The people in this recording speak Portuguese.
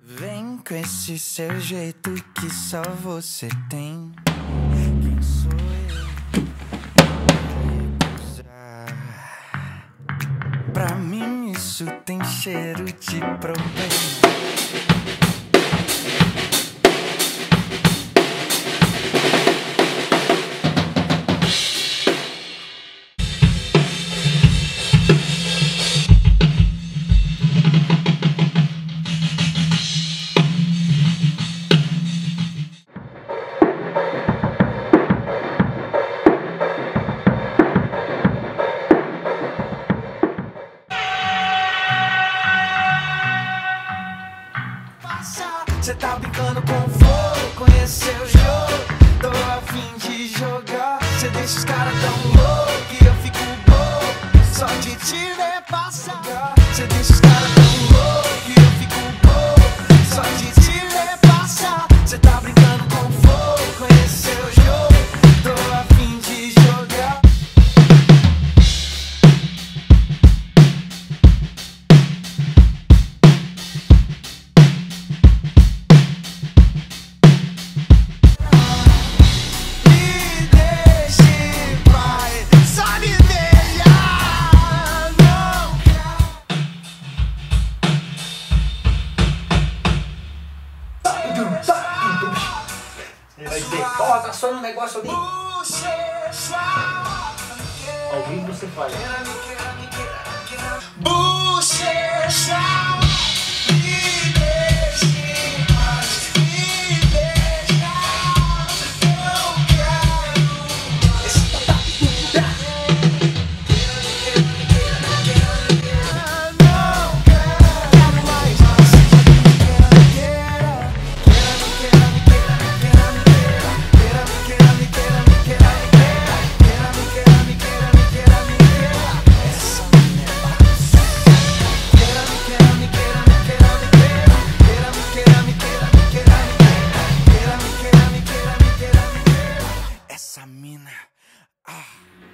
Vem com esse seu jeito que só você tem. Quem sou eu? Pra mim isso tem cheiro de problema. Cê tá brincando com fogo, conheceu o jogo? Tô a fim de jogar. Cê deixa os caras tão loucos E eu fico bobo. Só de te ver passar. Cê deixa os caras tão Vai dizer, ó, tá só um negócio ali. Ao vivo você faz. essa mina. Ah!